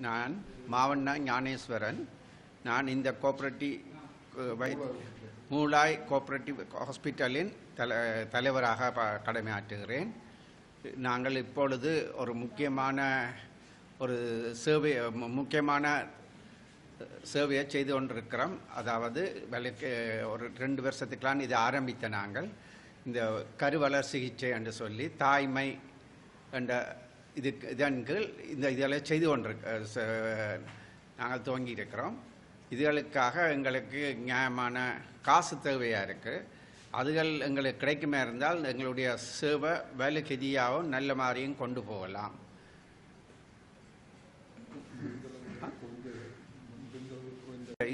நான் மாவண்ணா ஞானேஸ்வரன். நான் இந்த கோஆப்ரேட்டிவ் வை மூலாய் கோஆப்ரேட்டிவ் ஹாஸ்பிட்டலின் தல தலைவராக ப- கடமையாற்றுகிறேன். நாங்கள் இப்பொழுது ஒரு முக்கியமான ஒரு சேவை மு- முக்கியமான சேவையை செய்து கொண்டிருக்கிறோம். அதாவது விலைக்கு ஒரு ரெண்டு வருஷத்துக்கெலாம் இதை ஆரம்பித்த நாங்கள். இந்த கருவளர் சிகிச்சை என்று சொல்லி தாய்மை என்ற இது இதன் கீழ் இந்த இதெல்லாம் செய்து கொண்டு நாங்கள் துவங்கி இருக்கிறோம் இதுகளுக்காக எங்களுக்கு நியாயமான காசு தேவையாக இருக்குது அதுகள் எங்களுக்கு கிடைக்குமே இருந்தால் எங்களுடைய சேவை வேலை கெதியாகவும் நல்ல மாதிரியும் கொண்டு போகலாம்.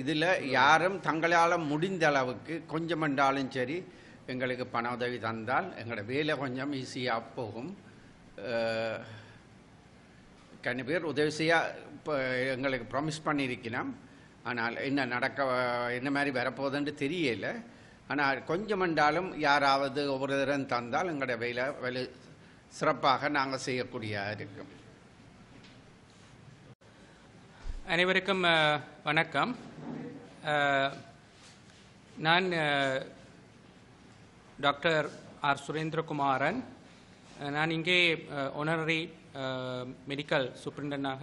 இதில் யாரும் தங்களால் முடிந்த அளவுக்கு கொஞ்சம் என்றாலும் சரி எங்களுக்கு பண உதவி தந்தால் எங்களோட வேலை கொஞ்சம் ஈஸியாக போகும். கண்ணு பேர் உதவி செய்ய இப்போ எங்களுக்கு ப்ராமிஸ் பண்ணியிருக்கிறோம் ஆனால் என்ன நடக்க என்ன மாதிரி வரப்போகுதுன்னு தெரியல. ஆனால் கொஞ்சம் என்றாலும் யாராவது ஒவ்வொரு தரம் தந்தால் எங்களோட வேலை வேலை சிறப்பாக நாங்கள் செய்யக்கூடியதாக இருக்கும். அனைவருக்கும் வணக்கம். நான் டாக்டர் ஆர். சுரேந்திரகுமாரன். நான் இங்கே ஒனரரி மெடிக்கல் சூப்பரிண்டனாக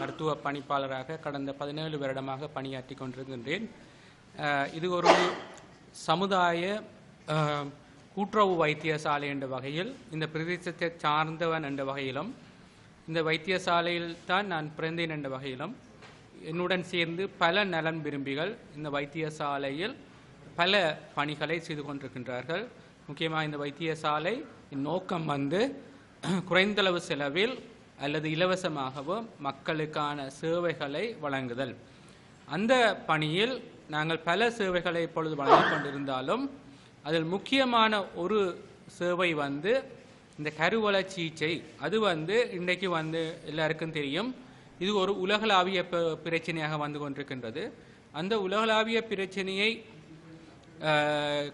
மருத்துவ பணிப்பாளராக கடந்த பதினேழு வருடமாக பணியாற்றி கொண்டிருக்கின்றேன். இது ஒரு சமுதாய கூட்டுறவு வைத்தியசாலை என்ற வகையில் இந்த பிரதேசத்தை சார்ந்தவன் என்ற வகையிலும் இந்த வைத்தியசாலையில் தான் நான் பிறந்தேன் என்ற வகையிலும் என்னுடன் சேர்ந்து பல நலன் விரும்பிகள் இந்த வைத்தியசாலையில் பல பணிகளை செய்து கொண்டிருக்கின்றார்கள். முக்கியமாக இந்த வைத்தியசாலை நோக்கம் வந்து குறைந்தளவு செலவில் அல்லது இலவசமாகவோ மக்களுக்கான சேவைகளை வழங்குதல். அந்த பணியில் நாங்கள் பல சேவைகளை இப்பொழுது வழங்கிக் கொண்டிருந்தாலும் அதில் முக்கியமான ஒரு சேவை வந்து இந்த கருவள சிகிச்சை அது வந்து இன்றைக்கு வந்து எல்லாருக்கும் தெரியும். இது ஒரு உலகளாவிய பிரச்சனையாக வந்து கொண்டிருக்கின்றது. அந்த உலகளாவிய பிரச்சனையை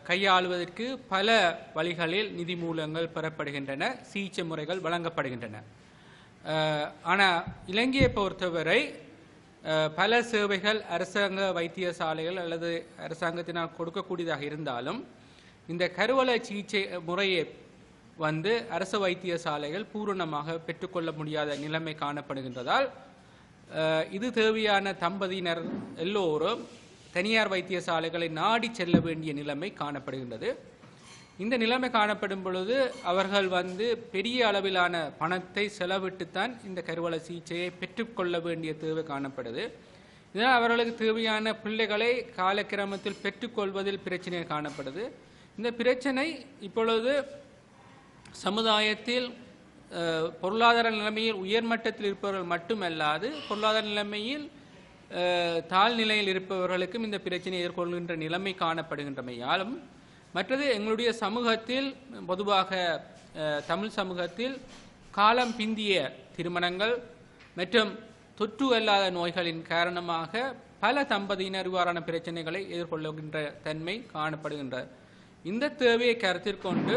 கையாளுவதற்கு பல வழிகளில் நிதி மூலங்கள் பெறப்படுகின்றன சிகிச்சை முறைகள் வழங்கப்படுகின்றன. ஆனால் இலங்கையை பொறுத்தவரை பல சேவைகள் அரசாங்க வைத்தியசாலைகள் அல்லது அரசாங்கத்தினால் கொடுக்கக்கூடியதாக இருந்தாலும் இந்த கருவள சிகிச்சை முறையை வந்து அரசு வைத்தியசாலைகள் பூரணமாக பெற்றுக்கொள்ள முடியாத நிலைமை காணப்படுகின்றதால் இது தேவையான தம்பதியினர் எல்லோரும் தனியார் வைத்தியசாலைகளை நாடி செல்ல வேண்டிய நிலைமை காணப்படுகின்றது. இந்த நிலைமை காணப்படும் பொழுது அவர்கள் வந்து பெரிய அளவிலான பணத்தை செலவிட்டுத்தான் இந்த கருவள சிகிச்சையை பெற்றுக்கொள்ள வேண்டிய தேவை காணப்படுது. இதனால் அவர்களுக்கு தேவையான பிள்ளைகளை காலக்கிரமத்தில் பெற்றுக்கொள்வதில் பிரச்சனை காணப்படுது. இந்த பிரச்சனை இப்பொழுது சமுதாயத்தில் பொருளாதார நிலைமையில் உயர்மட்டத்தில் இருப்பவர்கள் மட்டுமல்லாது பொருளாதார நிலைமையில் தாழ்நிலையில் இருப்பவர்களுக்கும் இந்த பிரச்சனையை எதிர்கொள்கின்ற நிலைமை காணப்படுகின்றமையாலும் மற்றது எங்களுடைய சமூகத்தில் பொதுவாக தமிழ் சமூகத்தில் காலம் பிந்திய திருமணங்கள் மற்றும் தொற்று அல்லாத நோய்களின் காரணமாக பல தம்பதியினர் இவ்வாறான பிரச்சனைகளை எதிர்கொள்ளுகின்ற தன்மை காணப்படுகின்ற இந்த தேவையை கருத்தில் கொண்டு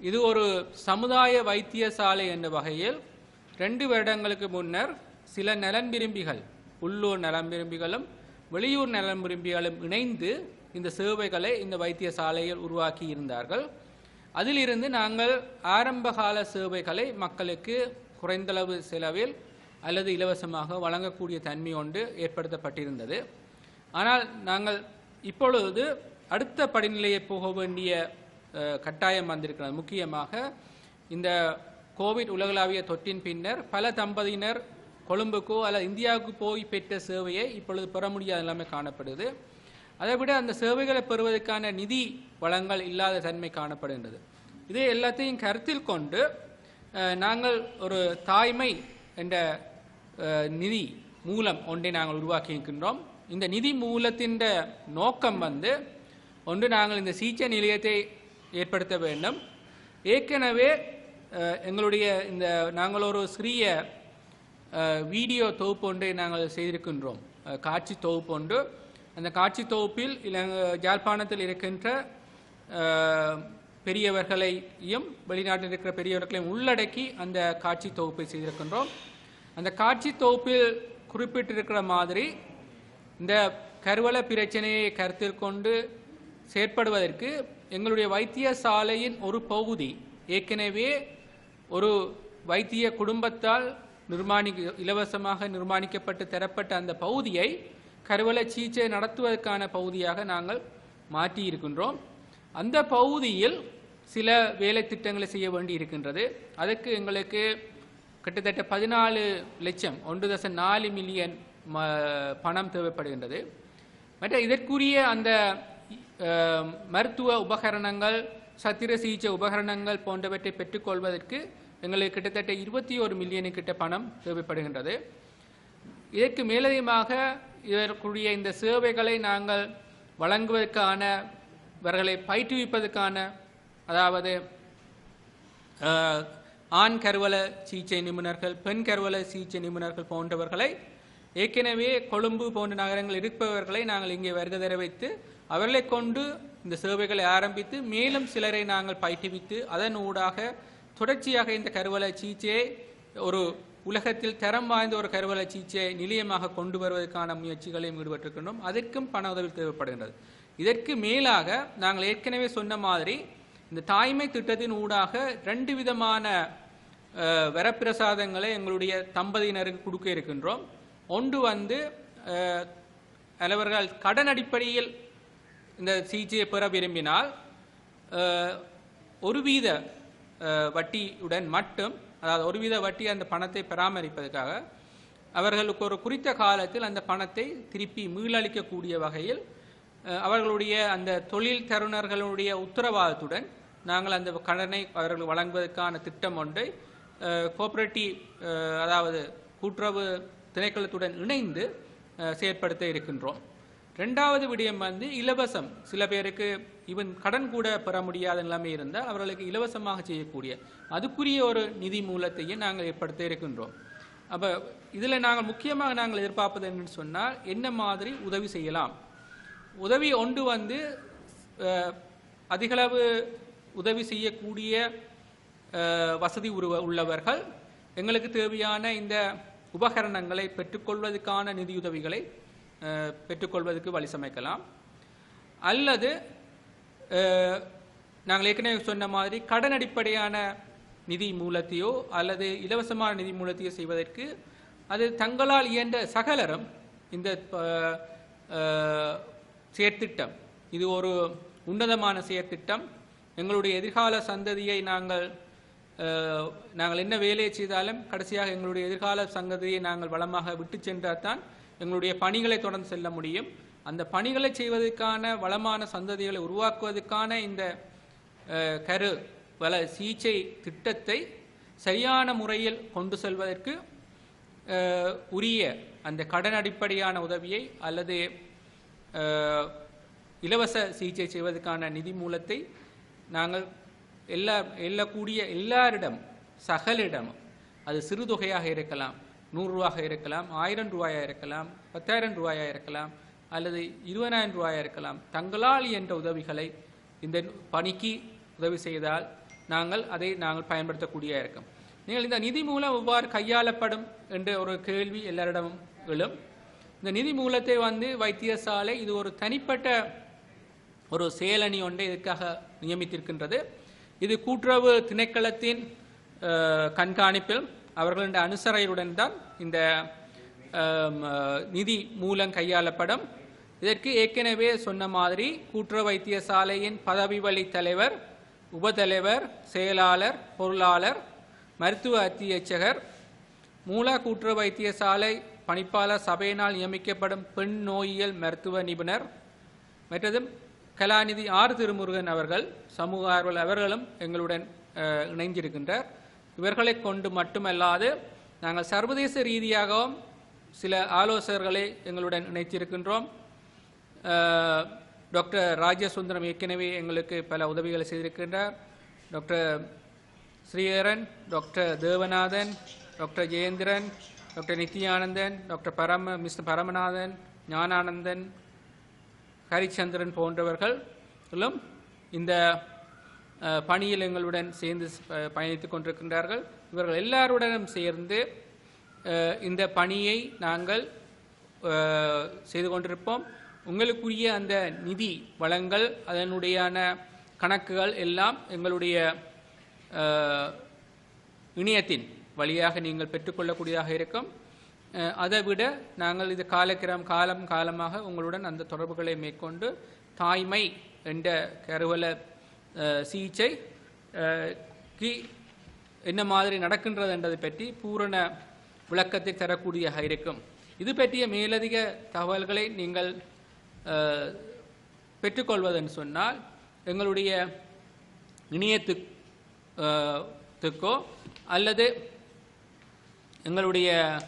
இது ஒரு சமுதாய வைத்தியசாலை என்ற வகையில் ரெண்டு வருடங்களுக்கு முன்னர் சில நலன் விரும்பிகள் உள்ளூர் நலம் விரும்பிகளும் வெளியூர் நலம் விரும்பிகளும் இணைந்து இந்த சேவைகளை இந்த வைத்தியசாலையில் உருவாக்கி இருந்தார்கள். அதிலிருந்து நாங்கள் ஆரம்பகால சேவைகளை மக்களுக்கு குறைந்தளவு செலவில் அல்லது இலவசமாக வழங்கக்கூடிய தன்மை ஒன்று ஏற்படுத்தப்பட்டிருந்தது. ஆனால் நாங்கள் இப்பொழுது அடுத்த படிநிலையை போக வேண்டிய கட்டாயம் வந்திருக்கிறது. முக்கியமாக இந்த கோவிட் உலகளாவிய தொற்றின் பின்னர் பல தம்பதியினர் கொழும்புக்கோ அல்லது இந்தியாவுக்கு போய் பெற்ற சேவையை இப்பொழுது பெற முடியாத எல்லாமே காணப்படுது. அதை விட அந்த சேவைகளை பெறுவதற்கான நிதி வளங்கள் இல்லாத தன்மை காணப்படுகின்றது. இதை எல்லாத்தையும் கருத்தில் கொண்டு நாங்கள் ஒரு தாய்மை என்ற நிதி மூலம் ஒன்றை நாங்கள் உருவாக்கி இருக்கின்றோம் இந்த நிதி மூலத்தின் நோக்கம் வந்து ஒன்று நாங்கள் இந்த சிகிச்சை நிலையத்தை ஏற்படுத்த வேண்டும். ஏற்கனவே எங்களுடைய இந்த நாங்கள் ஒரு சிறிய வீடியோ தொகுப்பு ஒன்றை நாங்கள் செய்திருக்கின்றோம். காட்சி தொகுப்பு ஒன்று. அந்த காட்சி தொகுப்பில் இலங்க யாழ்ப்பாணத்தில் இருக்கின்ற பெரியவர்களையும் வெளிநாட்டில் இருக்கிற பெரியவர்களையும் உள்ளடக்கி அந்த காட்சி தொகுப்பை செய்திருக்கின்றோம். அந்த காட்சி தொகுப்பில் குறிப்பிட்டிருக்கிற மாதிரி இந்த கருவள பிரச்சனையை கருத்தில் கொண்டு செயற்படுவதற்கு எங்களுடைய வைத்தியசாலையின் ஒரு பகுதி ஏற்கனவே ஒரு வைத்திய குடும்பத்தால் நிர்மாணி இலவசமாக நிர்மாணிக்கப்பட்டு தரப்பட்ட அந்த பகுதியை கருவலை சிகிச்சை நடத்துவதற்கான பகுதியாக நாங்கள் மாற்றி இருக்கின்றோம். அந்த பகுதியில் சில வேலை திட்டங்களை செய்ய வேண்டி இருக்கின்றது. அதற்கு எங்களுக்கு கிட்டத்தட்ட பதினாலு லட்சம் ஒன்று தசம் நாலு மில்லியன் ம பணம் தேவைப்படுகின்றது. மற்ற இதற்குரிய அந்த மருத்துவ உபகரணங்கள் சத்திர சிகிச்சை உபகரணங்கள் போன்றவற்றை பெற்றுக்கொள்வதற்கு எங்களுக்கு கிட்டத்தட்ட இருபத்தி ஒரு மில்லியனு கிட்ட பணம் தேவைப்படுகின்றது. இதற்கு மேலதிகமாக இதற்குரிய இந்த சேவைகளை நாங்கள் வழங்குவதற்கான இவர்களை பயிற்றுவிப்பதற்கான அதாவது ஆண் கருவல சிகிச்சை நிபுணர்கள் பெண் கருவல சிகிச்சை நிபுணர்கள் போன்றவர்களை ஏற்கனவே கொழும்பு போன்ற நகரங்கள் இருப்பவர்களை நாங்கள் இங்கே வருகை தர வைத்து அவர்களை கொண்டு இந்த சேவைகளை ஆரம்பித்து மேலும் சிலரை நாங்கள் பயிற்றுவித்து அதன் ஊடாக தொடர்ச்சியாக இந்த கருவல சிகிச்சையை ஒரு உலகத்தில் தரம் வாய்ந்த ஒரு கருவல சிகிச்சை நிலையமாக கொண்டு வருவதற்கான முயற்சிகளையும் ஈடுபட்டிருக்கின்றோம். அதற்கும் பண உதவி தேவைப்படுகின்றது. இதற்கு மேலாக நாங்கள் ஏற்கனவே சொன்ன மாதிரி இந்த தாய்மை திட்டத்தின் ஊடாக ரெண்டு விதமான வரப்பிரசாதங்களை எங்களுடைய தம்பதியினருக்கு கொடுக்க இருக்கின்றோம். ஒன்று வந்து அஹ், அவர்கள் கடன் அடிப்படையில் இந்த சிகிச்சையை பெற விரும்பினால் ஒரு வீத வட்டியுடன் மட்டும் அதாவது ஒருவித வட்டி அந்த பணத்தை பராமரிப்பதற்காக அவர்களுக்கு ஒரு குறித்த காலத்தில் அந்த பணத்தை திருப்பி மீளளிக்கக்கூடிய வகையில் அவர்களுடைய அந்த தொழில் தருணர்களுடைய உத்தரவாதத்துடன் நாங்கள் அந்த கடனை அவர்கள் வழங்குவதற்கான திட்டம் ஒன்றை கோஆபரேட்டிவ் அதாவது கூட்டுறவு திணைக்களத்துடன் இணைந்து செயற்படுத்த இருக்கின்றோம். ரெண்டாவது விடயம் வந்து இலவசம். சில பேருக்கு இவன் கடன் கூட பெற முடியாத நிலைமை இருந்தால் அவர்களுக்கு இலவசமாக செய்யக்கூடிய அதுக்குரிய ஒரு நிதி மூலத்தையும் நாங்கள் ஏற்படுத்த இருக்கின்றோம். அப்போ இதில் நாங்கள் முக்கியமாக நாங்கள் எதிர்பார்ப்பது என்னன்னு சொன்னால் என்ன மாதிரி உதவி செய்யலாம்? உதவி ஒன்று வந்து அதிகளவு உதவி செய்யக்கூடிய வசதி உருவ உள்ளவர்கள் எங்களுக்கு தேவையான இந்த உபகரணங்களை பெற்றுக்கொள்வதற்கான நிதியுதவிகளை பெற்றுக்கொள்வதற்கு வழி சமைக்கலாம். அல்லது நாங்கள் ஏற்கனவே சொன்ன மாதிரி கடன் அடிப்படையான நிதி மூலத்தையோ அல்லது இலவசமான நிதி மூலத்தையோ செய்வதற்கு அது தங்களால் இயன்ற சகலரம் இந்த செயற்திட்டம் இது ஒரு உன்னதமான செயற்திட்டம். எங்களுடைய எதிர்கால சந்ததியை நாங்கள் நாங்கள் என்ன வேலையை செய்தாலும் கடைசியாக எங்களுடைய எதிர்கால சங்கதியை நாங்கள் வளமாக விட்டு சென்றால் தான் எங்களுடைய பணிகளை தொடர்ந்து செல்ல முடியும். அந்த பணிகளை செய்வதற்கான வளமான சந்ததிகளை உருவாக்குவதற்கான இந்த கரு வள சிகிச்சை திட்டத்தை சரியான முறையில் கொண்டு செல்வதற்கு உரிய அந்த கடன் அடிப்படையான உதவியை அல்லது இலவச சிகிச்சை செய்வதற்கான நிதி மூலத்தை நாங்கள் எல்லா எல்லக்கூடிய எல்லாரிடம் சகலிடம் அது சிறு தொகையாக இருக்கலாம். நூறுரூவாக இருக்கலாம் ஆயிரம் ரூபாயாக இருக்கலாம் பத்தாயிரம் ரூபாயாக இருக்கலாம் அல்லது இருபதாயிரம் ரூபாயாக இருக்கலாம். தங்களால் என்ற உதவிகளை இந்த பணிக்கு உதவி செய்தால் நாங்கள் அதை நாங்கள் பயன்படுத்தக்கூடிய இருக்கும். நீங்கள் இந்த நிதி மூலம் எவ்வாறு கையாளப்படும் என்ற ஒரு கேள்வி எல்லாரிடமும் எழும். இந்த நிதி மூலத்தை வந்து வைத்தியசாலை இது ஒரு தனிப்பட்ட ஒரு செயலணி ஒன்றை இதற்காக நியமித்திருக்கின்றது. இது கூட்டுறவு திணைக்களத்தின் கண்காணிப்பில் அவர்களுடைய அனுசரையுடன் தான் இந்த நிதி மூலம் கையாளப்படும். இதற்கு ஏற்கனவே சொன்ன மாதிரி கூட்டுறவு வைத்தியசாலையின் பதவி வழி தலைவர் உபதலைவர் செயலாளர் பொருளாளர் மருத்துவ அத்தியட்சகர் மூலா கூட்டுறவு வைத்தியசாலை பணிப்பாளர் சபையினால் நியமிக்கப்படும் பெண் நோயியல் மருத்துவ நிபுணர் மற்றதும் கலாநிதி ஆர். திருமுருகன் அவர்கள் சமூக ஆர்வலர் அவர்களும் எங்களுடன் இணைந்திருக்கின்றார். இவர்களை கொண்டு மட்டுமல்லாது நாங்கள் சர்வதேச ரீதியாகவும் சில ஆலோசகர்களை எங்களுடன் இணைத்திருக்கின்றோம். டாக்டர் ராஜசுந்தரம் ஏற்கனவே எங்களுக்கு பல உதவிகளை செய்திருக்கின்றார். Doctor Sriharan doctor Devanathan doctor Jeyendran doctor Nithyanandan doctor Parama mister Paramanathan Gnananandan Harichandran போன்றவர்களும் இந்த பணியில் எங்களுடன் சேர்ந்து பயணித்துக் கொண்டிருக்கின்றார்கள். இவர்கள் எல்லாருடனும் சேர்ந்து இந்த பணியை நாங்கள் செய்து கொண்டிருப்போம். உங்களுக்குரிய அந்த நிதி வளங்கள் அதனுடையான கணக்குகள் எல்லாம் எங்களுடைய இணையத்தின் வழியாக நீங்கள் பெற்றுக்கொள்ளக்கூடியதாக இருக்கும். அதை விட நாங்கள் இது காலக்கிரம் காலம் காலமாக உங்களுடன் அந்த தொடர்புகளை மேற்கொண்டு தாய்மை என்ற கருவல சிகிச்சை கி என்ன மாதிரி நடக்கின்றது என்றதை பற்றி பூரண விளக்கத்தை தரக்கூடியதாக இருக்கும் இது பற்றிய மேலதிக தகவல்களை நீங்கள் பெற்றுக்கொள்வதென்று சொன்னால் எங்களுடைய இணையத்துக்கோ அல்லது எங்களுடைய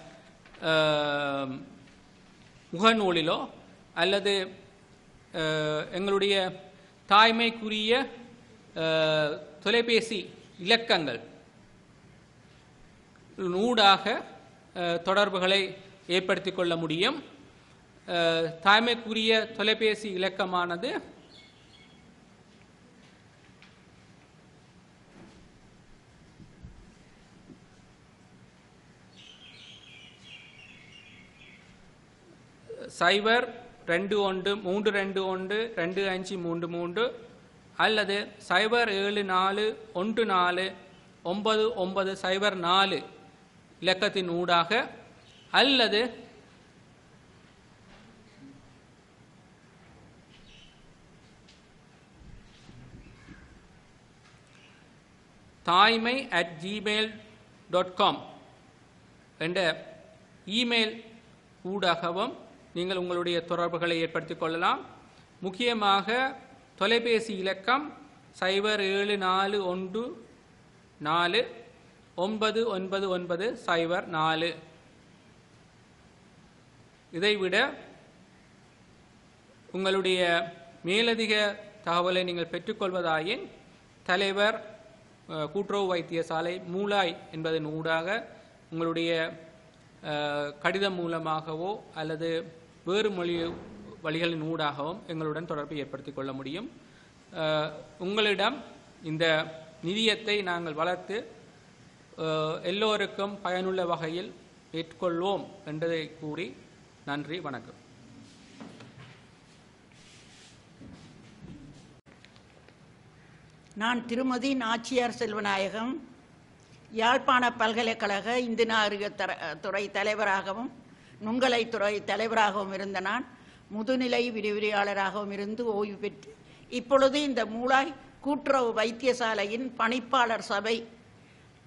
முகநூலிலோ அல்லது எங்களுடைய தாய்மைக்குரிய தொலைபேசி இலக்கங்கள். நூடாக தொடர்புகளை ஏற்படுத்தி கொள்ள முடியும். தாய்மைக்குரிய தொலைபேசி இலக்கமானது சைபர் ரெண்டு ஒன்று மூன்று ரெண்டு ஒன்று ரெண்டு அஞ்சு மூன்று மூன்று அல்லது சைபர் ஏழு நாலு ஒன்று நாலு ஒன்பது ஒன்பது சைபர் நாலு இலக்கத்தின் ஊடாக அல்லது Thaimai at Gmail dot com என்ற இமெயில் ஊடாகவும் நீங்கள் உங்களுடைய தொடர்புகளை ஏற்படுத்திக் கொள்ளலாம். முக்கியமாக தொலைபேசி இலக்கம் சைபர் ஏழு நாலு ஒன்று நாலு ஒன்பது ஒன்பது ஒன்பது சைபர் நாலு. இதைவிட உங்களுடைய மேலதிக தகவலை நீங்கள் பெற்றுக்கொள்வதாயின் தலைவர் கூட்டுறவு வைத்தியசாலை மூலாய் என்பதன் ஊடாக உங்களுடைய கடிதம் மூலமாகவோ அல்லது வேறு மொழி வழிகளின் ஊடாகவும் எங்களுடன் தொடர்பை ஏற்படுத்திக் கொள்ள முடியும். உங்களிடம் இந்த நிதியத்தை நாங்கள் வளர்த்து எல்லோருக்கும் பயனுள்ள வகையில் ஏற்றுக்கொள்வோம் என்பதை கூறி நன்றி வணக்கம். நான் திருமதி நாச்சியார் செல்வநாயகம் யாழ்ப்பாண பல்கலைக்கழக இந்து நாகரிக தர- துறை தலைவராகவும் நுங்கலை துறை தலைவராகவும் இருந்த நான் முதுநிலை விரிவுரையாளராகவும் இருந்து ஓய்வு பெற்று இப்பொழுது இந்த மூளாய் கூட்டுறவு வைத்தியசாலையின் பணிப்பாளர் சபை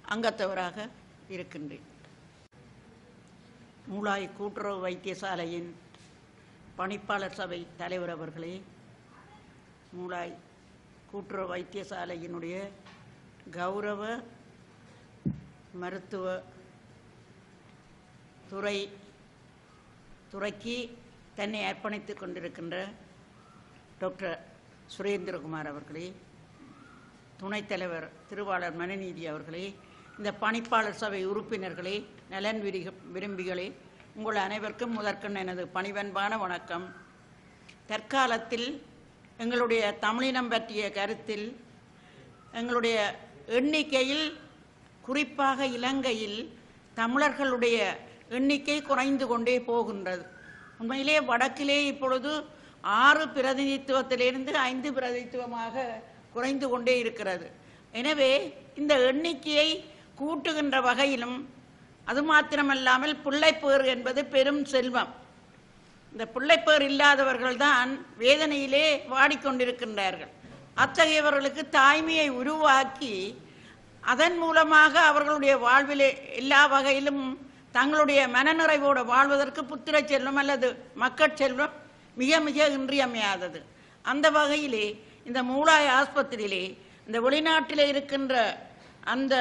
அங்கத்தவராக இருக்கின்றேன். மூளாய் கூட்டுறவு வைத்தியசாலையின் பணிப்பாளர் சபை தலைவர் அவர்களே மூளாய் கூட்டுறவு வைத்தியசாலையினுடைய கௌரவ மருத்துவ துறை துறைக்கு தன்னை அர்ப்பணித்துக் கொண்டிருக்கின்ற டாக்டர் சுரேந்திரகுமார் அவர்களே துணைத் தலைவர் திருவாளர் மனநீதி அவர்களே இந்த பணிப்பாளர் சபை உறுப்பினர்களே நலன் விரிக விரும்பிகளே உங்கள் அனைவருக்கும் முதற்கண் எனது பணிவன்பான வணக்கம். தற்காலத்தில் எங்களுடைய தமிழினம் பற்றிய கருத்தில் எங்களுடைய எண்ணிக்கையில் குறிப்பாக இலங்கையில் தமிழர்களுடைய எண்ணிக்கை குறைந்து கொண்டே போகின்றது. உண்மையிலே வடக்கிலே இப்பொழுது ஆறு பிரதிநிதித்துவத்திலிருந்து ஐந்து பிரதிநிதித்துவமாக குறைந்து கொண்டே இருக்கிறது. எனவே இந்த எண்ணிக்கையை கூட்டுகின்ற வகையிலும் அது மாத்திரமல்லாமல் பிள்ளைப்பேறு என்பது பெரும் செல்வம். இந்த பிள்ளைப்பேர் இல்லாதவர்கள் தான் வேதனையிலே வாடிக்கொண்டிருக்கின்றார்கள். அத்தகையவர்களுக்கு தாய்மையை உருவாக்கி அதன் மூலமாக அவர்களுடைய வாழ்விலே எல்லா வகையிலும் தங்களுடைய மனநிறைவோடு வாழ்வதற்கு புத்திர செல்வம் அல்லது மக்கள் செல்வம் மிக மிக இன்றியமையாதது. அந்த வகையிலே இந்த மூலாய் ஆஸ்பத்திரியிலே இந்த வெளிநாட்டில் இருக்கின்ற அந்த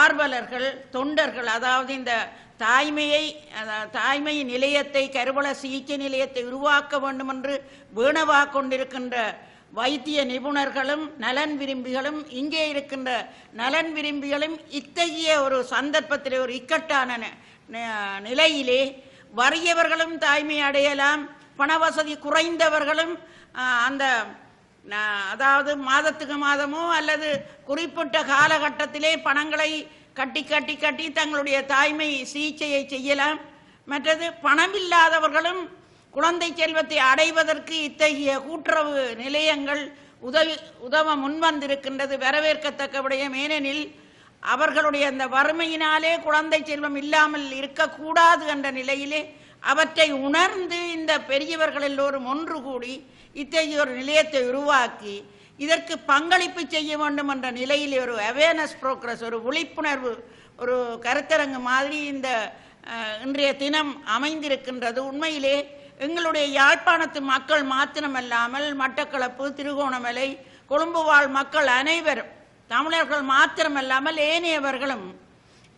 ஆர்வலர்கள் தொண்டர்கள் அதாவது இந்த தாய்மையை அத- தாய்மை நிலையத்தை கருவள சிகிச்சை நிலையத்தை உருவாக்க வேண்டும் என்று வேணவா கொண்டிருக்கின்ற வைத்திய நிபுணர்களும் நலன் விரும்பிகளும் இங்கே இருக்கின்ற நலன் விரும்பிகளும் இத்தகைய ஒரு சந்தர்ப்பத்திலே ஒரு இக்கட்டான நிலையிலே வறியவர்களும் தாய்மை அடையலாம் பண வசதி குறைந்தவர்களும் அந்த அதாவது மாதத்துக்கு மாதமோ அல்லது குறிப்பிட்ட காலகட்டத்திலே பணங்களை கட்டி கட்டி கட்டி தங்களுடைய தாய்மை சிகிச்சையை செய்யலாம். மற்றது பணமில்லாதவர்களும் குழந்தை செல்வத்தை அடைவதற்கு இத்தகைய கூட்டுறவு நிலையங்கள் உதவி உதவ முன்வந்திருக்கின்றது. வரவேற்கத்தக்க விடயம் ஏனெனில் அவர்களுடைய அந்த வறுமையினாலே குழந்தை செல்வம் இல்லாமல் இருக்கக்கூடாது என்ற நிலையிலே அவற்றை உணர்ந்து இந்த பெரியவர்கள் எல்லோரும் ஒன்று கூடி இத்தகைய ஒரு நிலையத்தை உருவாக்கி இதற்கு பங்களிப்பு செய்ய வேண்டும் என்ற நிலையிலே ஒரு அவேர்னஸ் ப்ரோக்ரஸ் ஒரு விழிப்புணர்வு ஒரு கருத்தரங்கு மாதிரி இந்த இன்றைய தினம் அமைந்திருக்கின்றது. உண்மையிலே எங்களுடைய யாழ்ப்பாணத்து மக்கள் மாத்திரமல்லாமல் மட்டக்களப்பு திருகோணமலை கொழும்பு வாழ் மக்கள் அனைவரும் தமிழர்கள் மாத்திரமல்லாமல் ஏனையவர்களும்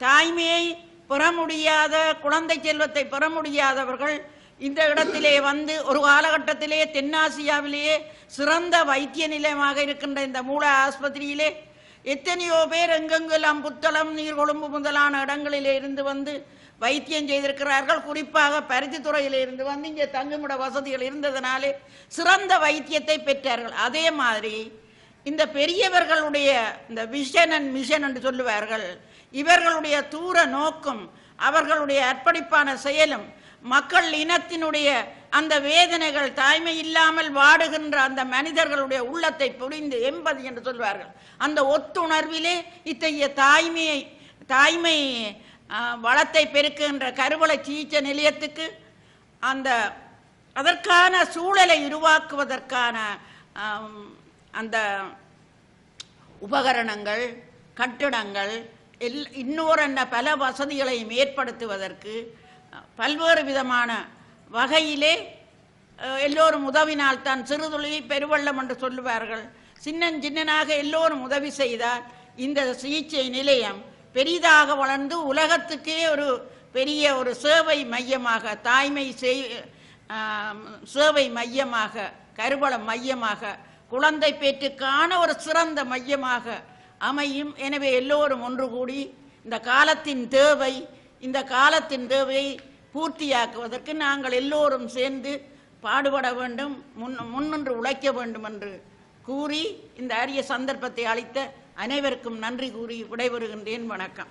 தாய்மையை பெற முடியாத குழந்தை செல்வத்தை பெற முடியாதவர்கள் இந்த இடத்திலே வந்து ஒரு காலகட்டத்திலே தென்னாசியாவிலேயே சிறந்த வைத்திய நிலையமாக இருக்கின்ற இந்த மூல ஆஸ்பத்திரியிலே எத்தனையோ பேர் எங்கெங்கெல்லாம் புத்தளம் நீர்கொழும்பு முதலான இடங்களிலே இருந்து வந்து வைத்தியம் செய்திருக்கிறார்கள். குறிப்பாக பருத்தித்துறையில இருந்து வந்து இங்கே தங்குமிட வசதிகள் இருந்ததனாலே சிறந்த வைத்தியத்தை பெற்றார்கள். அதே மாதிரி இந்த பெரியவர்களுடைய இந்த விஷன் அண்ட் மிஷன் என்று சொல்லுவார்கள் இவர்களுடைய தூர நோக்கும் அவர்களுடைய அர்ப்பணிப்பான செயலும் மக்கள் இனத்தினுடைய அந்த வேதனைகள் தாய்மை இல்லாமல் வாடுகின்ற அந்த மனிதர்களுடைய உள்ளத்தை புரிந்து எம்பது என்று சொல்வார்கள். அந்த ஒத்துணர்விலே இத்தகைய தாய்மையை தாய்மை வளத்தை பெருக்குகின்ற கருவளை சிகிச்சை நிலையத்துக்கு அந்த அதற்கான சூழலை உருவாக்குவதற்கான அந்த உபகரணங்கள் கட்டிடங்கள் எல் இன்னொரு என்ன பல வசதிகளையும் ஏற்படுத்துவதற்கு பல்வேறு விதமான வகையிலே எல்லோரும் உதவினால் தான் சிறுதுளி பெருவள்ளம் என்று சொல்லுவார்கள். சின்னஞ்சின்னனாக எல்லோரும் உதவி செய்தால் இந்த சிகிச்சை நிலையம் பெரிதாக வளர்ந்து உலகத்துக்கே ஒரு பெரிய ஒரு சேவை மையமாக தாய்மை செய் சேவை மையமாக கருவளம் மையமாக குழந்தை பேற்றுக்கான ஒரு சிறந்த மையமாக அமையும். எனவே எல்லோரும் ஒன்று கூடி இந்த காலத்தின் தேவை இந்த காலத்தின் தேவையை பூர்த்தியாக்குவதற்கு நாங்கள் எல்லோரும் சேர்ந்து பாடுபட வேண்டும் முன் முன்னின்று உழைக்க வேண்டும் என்று கூறி இந்த அரிய சந்தர்ப்பத்தை அளித்த அனைவருக்கும் நன்றி கூறி விடைபெறுகின்றேன். வணக்கம்.